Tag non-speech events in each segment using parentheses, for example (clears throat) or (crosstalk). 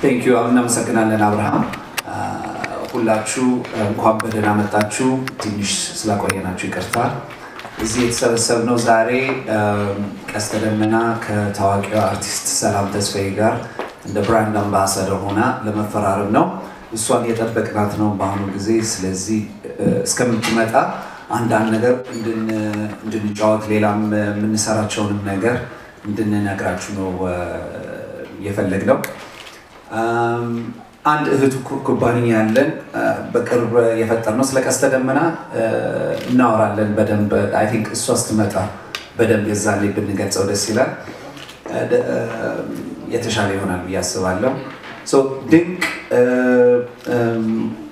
thank you እናመሰግናለን አብርሃም። ሁላችሁ እንኳን በደህና መጣችሁ። ትንሽ ስላቆየናችሁ ይቅርታ። እዚህ የተሰበሰብነው ዛሬ ቀስተ ደመና ከታዋቂው አርቲስት ሰላም ተስፋዬ ጋር እንደ brand ambassador ሆና ለመፈራረም ነው። እሷን የጠበቅናት ነው በአሁኑ ጊዜ። ስለዚህ እስከምትመጣ አንዳንድ ነገር እንድንጫወት ሌላም የምንሰራቸውንም ነገር እንድንነግራችሁ ነው የፈለግነው። አንድ እህት ኩባንያ ያለን በቅርብ የፈጠርነው ስለ ቀስተ ደመና እናወራለን በደንብ I think እሷ ስትመጣ በደንብ የዛኔ ብንገልጸው ደስ ይላል፣ የተሻለ ይሆናል ብዬ አስባለሁ። ድንቅ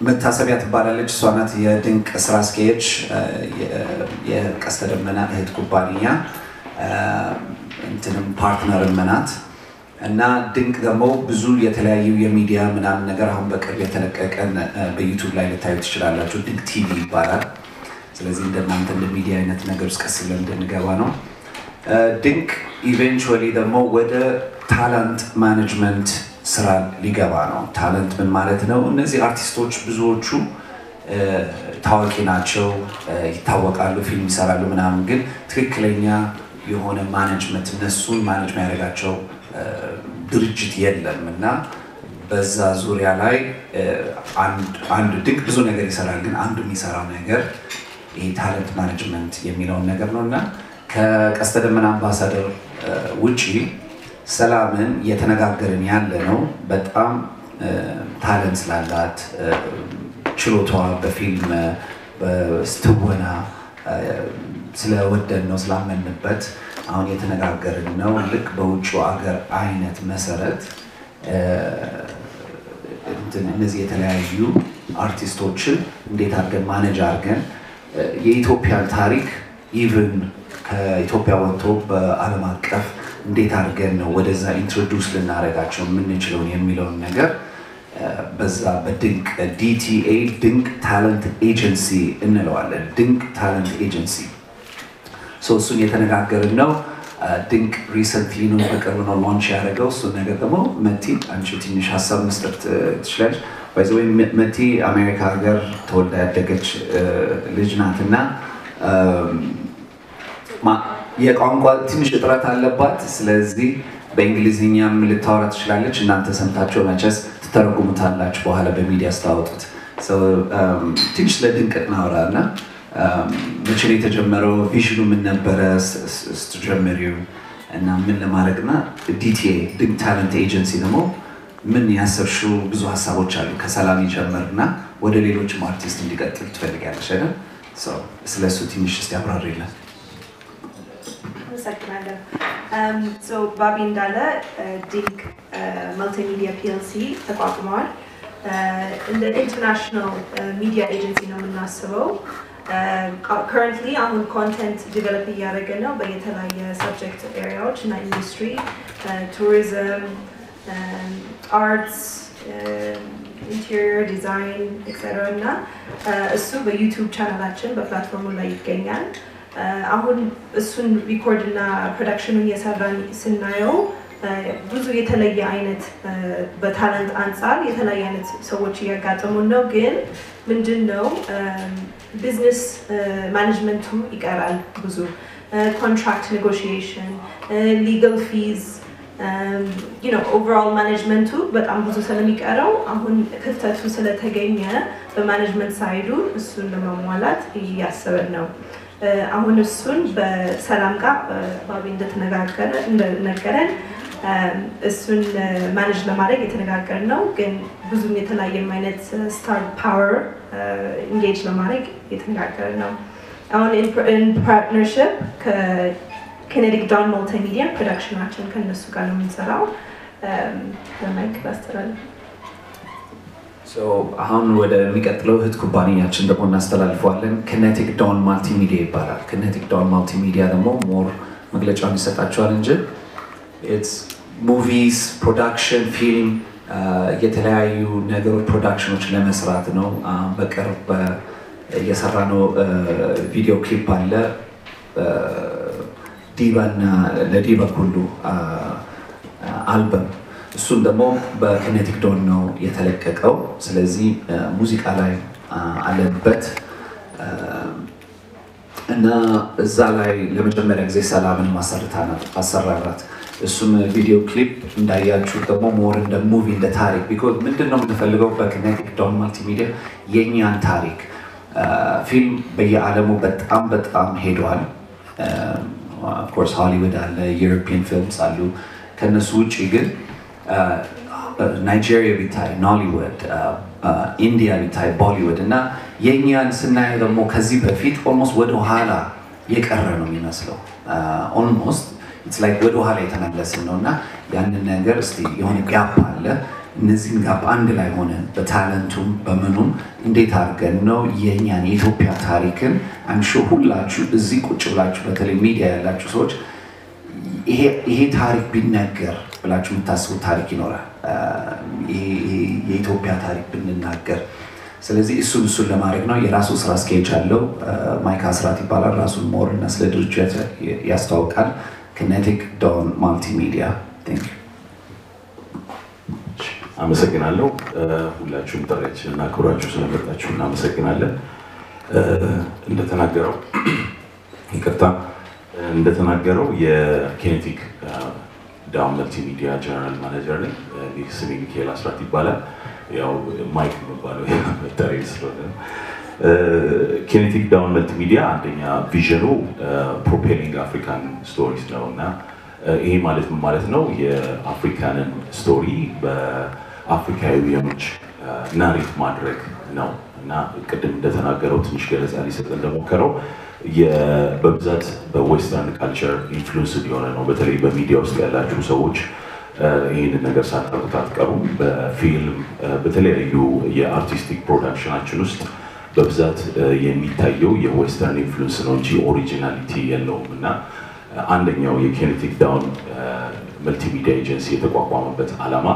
መታሰቢያ ትባላለች። እሷ ናት የድንቅ ስራ አስኪያጅ የቀስተ ደመና እህት ኩባንያ እንትንም partner ም ናት። እና ድንቅ ደግሞ ብዙ የተለያዩ የሚዲያ ምናምን ነገር አሁን በቅርብ የተለቀቀን በዩቱብ ላይ ልታዩ ትችላላችሁ። ድንቅ ቲቪ ይባላል። ስለዚህ እንደናንተ እንደ ሚዲያ አይነት ነገር ውስጥ ቀስ ብለን እንድንገባ ነው። ድንቅ eventually ደግሞ ወደ talent management ስራ ሊገባ ነው። talent ምን ማለት ነው? እነዚህ አርቲስቶች ብዙዎቹ ታዋቂ ናቸው፣ ይታወቃሉ፣ ፊልም ይሰራሉ ምናምን፣ ግን ትክክለኛ የሆነ management እነሱን manage የሚያደርጋቸው ድርጅት የለም እና በዛ ዙሪያ ላይ አንድ ድንቅ ብዙ ነገር ይሰራል፣ ግን አንዱ የሚሰራው ነገር talent management የሚለውን ነገር ነው እና ከቀስተ ደመና አምባሳደር ውጪ ሰላምን እየተነጋገርን ያለ ነው። በጣም talent ስላላት ችሎቷ በፊልም በትወና ስለወደን ነው ስላመንበት አሁን የተነጋገርን ነው። ልክ በውጭ ሀገር አይነት መሰረት እነዚህ የተለያዩ አርቲስቶችን እንዴት አድርገን manage አድርገን የኢትዮጵያን ታሪክ even ከኢትዮጵያ ወጥቶ በዓለም አቀፍ እንዴት አድርገን ነው ወደዛ introduce ልናደርጋቸው የምንችለውን የሚለውን ነገር በዛ በድንቅ DTA ድንቅ talent agency እንለዋለን። ድንቅ talent agency እሱን የተነጋገርን ነው። ድንቅ recently ነው በቅርብ ነው launch ያደረገው። እሱን ነገር ደግሞ መቲ አንቺ ትንሽ ሀሳብ መስጠት ትችላለች። by the way መቲ አሜሪካ ሀገር ተወልዳ ያደገች ልጅ ናት እና የቋንቋ ትንሽ እጥረት አለባት። ስለዚህ በእንግሊዝኛም ልታወራ ትችላለች። እናንተ ሰምታቸው መቸስ ትተረጉሙታላችሁ በኋላ በሚዲያ ስታወጡት። ትንሽ ለድንቅ እናወራ እና መቼ ነው የተጀመረው? vision ኡ ምን ነበረ ስትጀምሪው እና ምን ለማድረግ እና DTA ድንቅ talent agency ደግሞ ምን ያሰብሽው? ብዙ ሀሳቦች አሉ። ከሰላም ይጀምርና ወደ ሌሎችም አርቲስት እንዲቀጥል ትፈልጊያለሽ አይደል? ስለሱ ትንሽ እስቲ አብራሪልን። አመሰግናለሁ። ባቢ እንዳለ ድንቅ multimedia PLC ተቋቁመዋል። እንደ international media agency ነው የምናስበው። currently አሁን content develop እያደረገ ነው በየተለያየ subject area ዎች እና industry፣ tourism፣ arts፣ interior design et cetera እና እሱ በ YouTube ቻናላችን በፕላትፎርሙ ላይ ይገኛል። አሁን እሱን record እና ፕሮዳክሽኑን እየሰራን ስናየው ብዙ የተለየ አይነት በ talent አንጻር የተለያየ አይነት ሰዎች እያጋጠሙን ነው። ግን ምንድን ነው ቢዝነስ ማኔጅመንቱ ይቀራል። ብዙ contract negotiation፣ legal fees overall ማኔጅመንቱ በጣም ብዙ ስለሚቀረው አሁን ክፍተቱ ስለተገኘ በ management ሳይዱ እሱን ለማሟላት እያሰብን ነው። አሁን እሱን በሰላም ጋር ባቢ እንደተነጋገረ እንደነገረን እሱን manage ለማድረግ የተነጋገር ነው። ግን ብዙም የተለያየም አይነት star power engage ለማድረግ የተነጋገር ነው። አሁን partnership ከኪኔቲክ ዳውን መልቲሚዲያ ፕሮዳክሽናችን ከነሱ ጋር ነው የምንሰራው። ለማይክ ላስተላልፍ። አሁን ወደሚቀጥለው እህት ኩባንያችን ደግሞ እናስተላልፈዋለን። ኪኔቲክ ዳውን መልቲሚዲያ ይባላል። ኪኔቲክ ዳውን መልቲሚዲያ ደግሞ more መግለጫውን ይሰጣቸዋል እንጂ movies፣ production፣ ፊልም የተለያዩ ነገሮች ፕሮዳክሽኖች ለመስራት ነው። በቅርብ የሰራ ነው ቪዲዮ ክሊፕ አለ ዲባና ለዲባ ሁሉ አልበም እሱም ደግሞ በኪኔቲክ ዶን ነው የተለቀቀው። ስለዚህ ሙዚቃ ላይ አለንበት እና እዛ ላይ ለመጀመሪያ ጊዜ ሰላምን ማሰርታናት አሰራራት። እሱም ቪዲዮ ክሊፕ እንዳያችሁ ደግሞ ሞር እንደ ሙቪ እንደ ታሪክ ቢኮዝ ምንድን ነው የምንፈልገው በኪኔቲክ ዶን ማልቲሚዲያ የእኛን ታሪክ ፊልም በየዓለሙ በጣም በጣም ሄዷል። of course ሆሊውድ አለ፣ European films አሉ። ከነሱ ውጭ ግን ናይጄሪያ ቢታይ ኖሊውድ፣ ኢንዲያ ቢታይ ቦሊውድ እና የእኛን ስናየው ደግሞ ከዚህ በፊት almost ወደ ኋላ የቀረ ነው የሚመስለው። almost it's like ወደ ኋላ የተመለስን ነው እና ያንን ነገር እስኪ የሆነ gap አለ። እነዚህን gap አንድ ላይ ሆነ በታለንቱም በምኑም እንዴት አድርገን ነው የእኛን የኢትዮጵያ ታሪክን አንሾ ሁላችሁ እዚህ ቁጭ ብላችሁ በተለይ ሚዲያ ያላችሁ ሰዎች ይሄ ታሪክ ቢነገር ብላችሁ የምታስቡት ታሪክ ይኖራል። የኢትዮጵያ ታሪክ ብንናገር ስለዚህ እሱን እሱን ለማድረግ ነው። የራሱ ስራ አስኪያጅ አለው። ማይክ አስራት ይባላል። ራሱን more እና ስለ ድርጅት ያስታውቃል። ኪኔቲክ ዳውን መልቲሚዲያ አመሰግናለሁ። ሁላችሁም ጥሪያችንን አክብራችሁ ስለመጣችሁ እናመሰግናለን። እንደተናገረው (clears throat) ይቅርታ፣ እንደተናገረው የኪኔቲክ ዳውን መልቲሚዲያ general manager ነኝ። ስሜ ሚካኤል አስራት ይባላል። ያው ማይክ የሚባለው መጠሪያ ስለሆነ ኪኔቲክ ዳውን መልቲሚዲያ አንደኛ ቪዥኑ propelling African stories ነው እና ይሄ ማለት ምን ማለት ነው? የአፍሪካንን story በአፍሪካዊያኖች narrate ማድረግ ነው እና ቅድም እንደተናገረው ትንሽ ገለጻ ሊሰጥ እንደሞከረው በብዛት በ Western culture influence የሆነ ነው። በተለይ በሚዲያ ውስጥ ያላችሁ ሰዎች ይህንን ነገር ሳታውቁት አትቀሩም። በፊልም በተለያዩ የ artistic ፕሮዳክሽናችን ውስጥ በብዛት የሚታየው የ Western influence ነው እንጂ originality የለውም። እና አንደኛው የኪኔቲክ ዳውን መልቲሚዲያ ኤጀንሲ የተቋቋመበት ዓላማ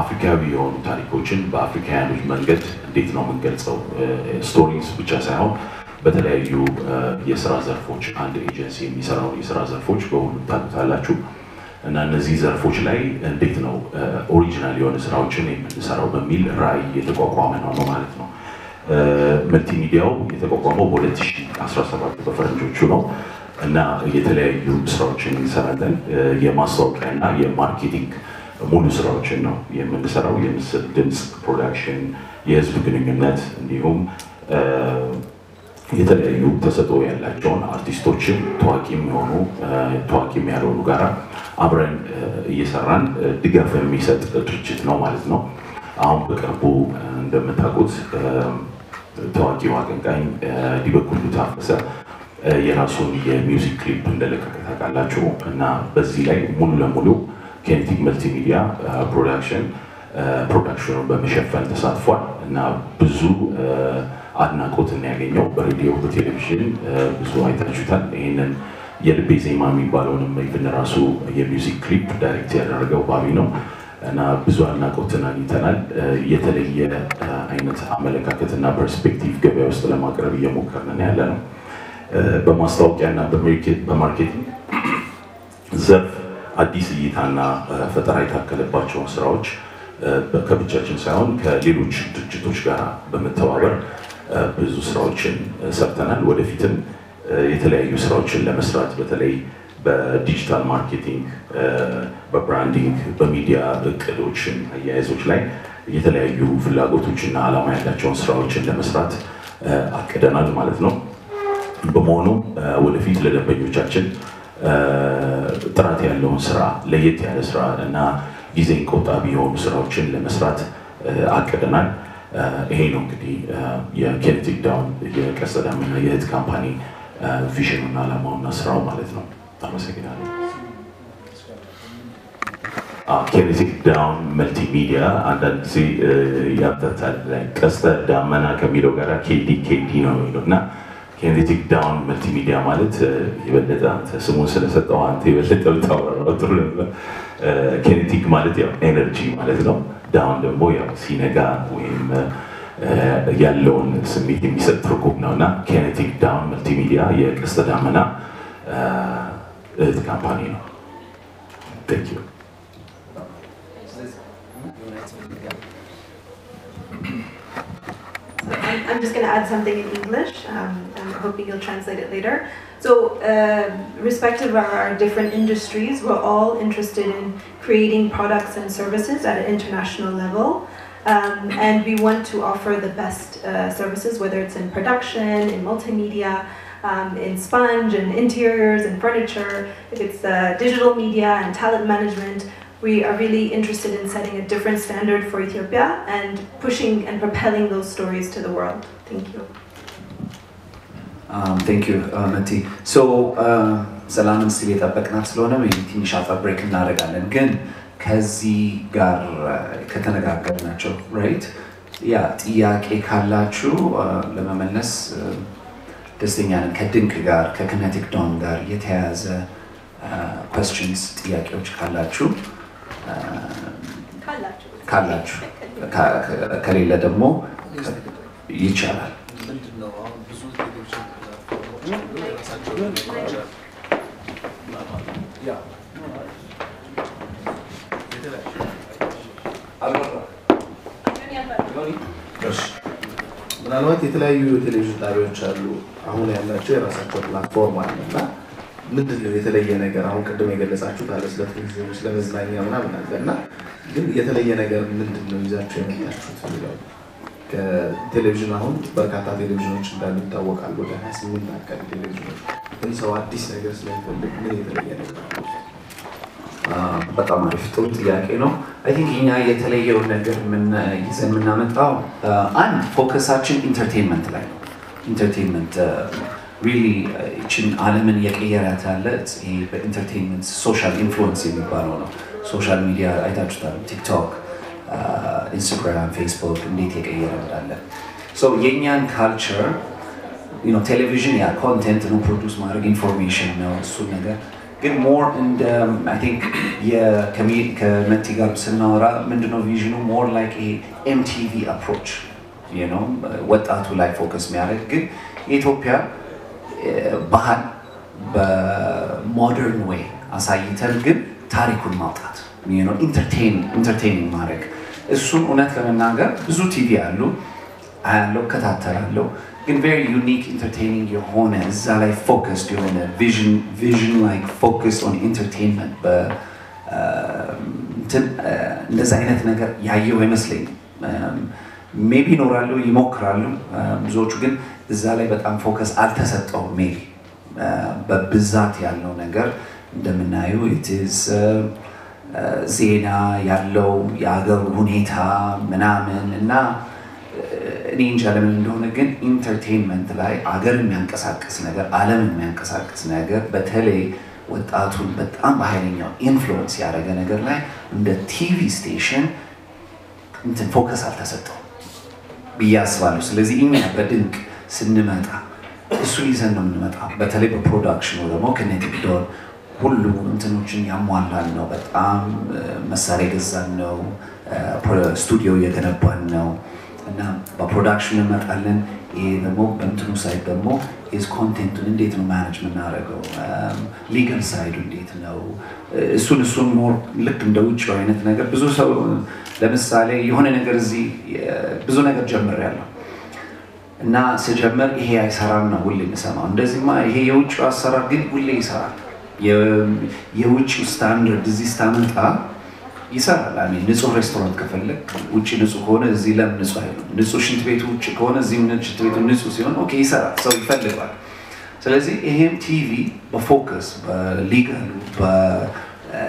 አፍሪካዊ የሆኑ ታሪኮችን በአፍሪካውያኖች መንገድ እንዴት ነው የምንገልጸው፣ stories ብቻ ሳይሆን በተለያዩ የስራ ዘርፎች አንድ ኤጀንሲ የሚሰራው የስራ ዘርፎች በሁሉም ታውቁታላችሁ እና እነዚህ ዘርፎች ላይ እንዴት ነው original የሆነ ስራዎችን የምንሰራው በሚል ራዕይ የተቋቋመ ነው ማለት ነው። መልቲሚዲያው የተቋቋመው በ2017 በፈረንጆቹ ነው እና የተለያዩ ስራዎችን እንሰራለን። የማስታወቂያ እና የ marketing ሙሉ ስራዎችን ነው የምንሰራው። የምስል ድምፅ production፣ የህዝብ ግንኙነት እንዲሁም የተለያዩ ተሰጥኦ ያላቸውን አርቲስቶችን ታዋቂ የሚሆኑ ታዋቂም ያልሆኑ ጋራ አብረን እየሰራን ድጋፍ የሚሰጥ ድርጅት ነው ማለት ነው። አሁን በቅርቡ እንደምታውቁት ታዋቂው አቀንቃኝ ዲበኩሉ ታፈሰ የራሱን የ music clip እንደለቀቀ ታውቃላችሁ። እና በዚህ ላይ ሙሉ ለሙሉ ኪኔቲክ መልቲሚዲያ production ፕሮዳክሽኑን በመሸፈን ተሳትፏል። እና ብዙ አድናቆትን ያገኘው። በሬዲዮ በቴሌቪዥን ብዙ አይታችሁታል። ይህንን የልቤ ዜማ የሚባለውንም even ራሱ የ music clip direct ያደረገው ባቢ ነው እና ብዙ አድናቆትን አግኝተናል። የተለየ አይነት አመለካከትና perspective ገበያ ውስጥ ለማቅረብ እየሞከርን ያለ ነው። በማስታወቂያ እና በ marketing ዘርፍ አዲስ እይታና ፈጠራ የታከለባቸውን ስራዎች ከብቻችን ሳይሆን ከሌሎች ድርጅቶች ጋር በመተባበር ብዙ ስራዎችን ሰርተናል። ወደፊትም የተለያዩ ስራዎችን ለመስራት በተለይ በ digital marketing፣ በ branding፣ በሚዲያ እቅዶችን አያያዞች ላይ የተለያዩ ፍላጎቶችና ዓላማ ያላቸውን ስራዎችን ለመስራት አቅደናል ማለት ነው። በመሆኑም ወደፊት ለደንበኞቻችን ጥራት ያለውን ስራ ለየት ያለ ስራ እና ጊዜን ቆጣቢ የሆኑ ስራዎችን ለመስራት አቅደናል። ይሄ ነው እንግዲህ የኪኔቲክ ዳውን የቀስተ ደመና የእህት company vision ኡና ዓላማውና ስራው ማለት ነው። አመሰግናለሁ። ኪኔቲክ ዳውን መልቲሚዲያ አንዳንድ ጊዜ ያምታታል። ቀስተ ዳመና ከሚለው ጋር KD KD ነው የሚለው እና ኪኔቲክ ዳውን መልቲሚዲያ ማለት የበለጠ አንተ ስሙን ስለሰጠው አንተ የበለጠ ብታወራው ጥሩ ነበር። ኪኔቲክ ማለት ያው ኤነርጂ ማለት ነው። ዳውን ደግሞ ያው ሲነጋ ወይም ያለውን ስሜት የሚሰጥ ትርጉም ነው እና ኪኔቲክ ዳውን መልቲሚዲያ የቀስተ ዳመና uh. Thank you. I'm just going to add something in English. Um, I'm hoping you'll translate it later. So, uh, respective of our different industries, we're all interested in creating products and services at an international level. Um, and we want to offer the best uh, services, whether it's in production, in multimedia, um, in sponge and interiors and furniture, if it's uh, digital media and talent management. We are really interested in setting a different standard for Ethiopia and pushing and propelling those stories to the world. Thank you. ቴንክ ዩ መቲ ሶ ሰላምን ስል የጠበቅናት ስለሆነ maybe ትንሽ አጠር ብሬክ እናደርጋለን። ግን ከዚህ ጋር ከተነጋገርናቸው ራይት ያ ጥያቄ ካላችሁ ለመመለስ ደስተኛ ነን። ከድንቅ ጋር ከኪነቲክ ዶን ጋር የተያያዘ ኮስችንስ ጥያቄዎች ካላችሁ ካላችሁ ከሌለ ደግሞ ይቻላል። ምንድነው አሁን ምናልባት የተለያዩ የቴሌቪዥን ጣቢያዎች አሉ። አሁን ያላቸው የራሳቸው platform አለ እና ምንድን ነው የተለየ ነገር? አሁን ቅድም የገለጻችሁት አለ ስለ ቱሪዝም፣ ስለ መዝናኛ ምናምን አለ እና ግን የተለየ ነገር ምንድን ነው ይዛችሁ የመጣችሁት የሚለው ከቴሌቪዥን አሁን በርካታ ቴሌቪዥኖች እንዳሉ ይታወቃል። ወደ ሀያ ስምንት አካባቢ ቴሌቪዥኖች ግን ሰው አዲስ ነገር ስለሚፈልግ ምን የተለየ ነገር? በጣም አሪፍ ጥሩ ጥያቄ ነው። I think እኛ የተለየውን ነገር ይዘን የምናመጣው አንድ focus አችን entertainment ላይ ነው። entertainment really ይችን ዓለምን እየቀየራት ያለ ይሄ በ entertainment social influence የሚባለው ነው። social media አይታችሁታል። ቲክቶክ፣ ኢንስታግራም፣ ፌስቡክ እንዴት የቀየረ እንዳለ የእኛን culture ቴሌቪዥን ያ content ነው produce ማድረግ information ነው እሱን ነገር ግን more እንደ I think ከመቲ ጋር ስናወራ ምንድነው vision ኡ more like ይሄ MTV approach ነው ወጣቱ ላይ focus የሚያደርግ ግን የኢትዮጵያ ባህል በ modern way አሳይተን ግን ታሪኩን ማውጣት entertaining ማድረግ። እሱን እውነት ለመናገር ብዙ ቲቪ አሉ። አያለው እከታተላለሁ ግን very unique entertaining የሆነ እዛ ላይ focused የሆነ vision ላይ focused on entertainment እንደዚ አይነት ነገር ያየው አይመስለኝም። maybe ይኖራሉ ይሞክራሉ። ብዙዎቹ ግን እዛ ላይ በጣም focus አልተሰጠውም። maybe በብዛት ያለው ነገር እንደምናየው it's ዜና ያለው የሀገሩ ሁኔታ ምናምን እና እኔ እንጃ ለምን እንደሆነ ግን entertainment ላይ አገር የሚያንቀሳቅስ ነገር ዓለም የሚያንቀሳቅስ ነገር በተለይ ወጣቱን በጣም በኃይለኛው influence ያደረገ ነገር ላይ እንደ TV station እንትን focus አልተሰጠውም ብዬ አስባለሁ። ስለዚህ እኛ በድንቅ ስንመጣ እሱን ይዘን ነው የምንመጣ። በተለይ በ production ኡ ደግሞ ከኔቲክ ዳውን ሁሉ እንትኖችን ያሟላን ነው። በጣም መሳሪያ የገዛን ነው። ስቱዲዮ እየገነባን ነው እና በ production እንመጣለን። ይሄ ደግሞ በእንትኑ side ደግሞ is content ኡን እንዴት ነው manage የምናደርገው፣ legal side ኡ እንዴት ነው እሱን እሱን more ልክ እንደ ውጭ አይነት ነገር ብዙ ሰው ለምሳሌ የሆነ ነገር እዚህ ብዙ ነገር ጀምሬያለሁ እና ስጀምር ይሄ አይሰራም ነው ሁሌ የምሰማው። እንደዚህማ ይሄ የውጭው አሰራር ግን ሁሌ ይሰራል። የውጭው ስታንዳርድ እዚህ ስታመጣ ይሰራል። I mean ንጹህ ሬስቶራንት ከፈለግ ውጭ ንጹህ ከሆነ እዚህ ለምን ንጹህ አይሆንም? ንጹህ ሽንት ቤቱ ውጭ ከሆነ እዚህ ሽንት ቤቱ ንጹህ ሲሆን okay ይሰራል፣ ሰው ይፈልጋል። ስለዚህ ይሄም TV በ focus በ legal ኡ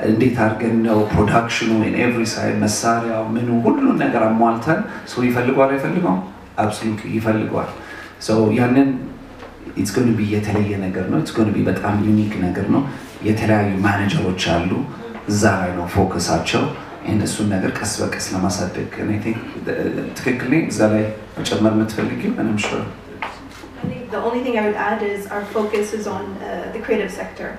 እንዴት አድርገን ነው production ኡ every side መሳሪያው ምኑ ሁሉን ነገር አሟልተን ሰው ይፈልገዋል አይፈልገውም? absolutely ይፈልገዋል። ያንን it's gonna be የተለየ ነገር ነው። it's gonna be በጣም unique ነገር ነው። የተለያዩ ማኔጀሮች አሉ እዛ ላይ ነው focus አቸው። እሱን ነገር ቀስ በቀስ ለማሳደግ ትክክል ነኝ። እዛ ላይ መጨመር የምትፈልጊው ምንም the only thing I would add is our focus is on uh, the creative sector.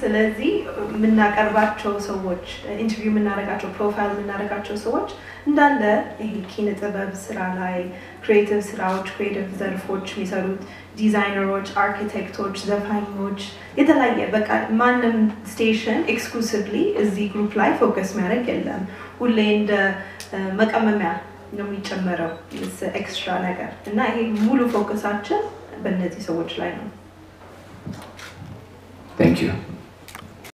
ስለዚህ የምናቀርባቸው ሰዎች interview የምናደርጋቸው profile የምናደርጋቸው ሰዎች እንዳለ ይሄ ኪነ ጥበብ ስራ ላይ creative ስራዎች creative ዘርፎች የሚሰሩት ዲዛይነሮች፣ አርኪቴክቶች፣ ዘፋኞች የተለያየ በቃ ማንም station exclusively እዚህ group ላይ focus የሚያደርግ የለም። ሁሌ እንደ መቀመሚያ ነው የሚጨመረው extra ነገር እና ይሄ ሙሉ focus አችን በእነዚህ ሰዎች ላይ ነው። thank you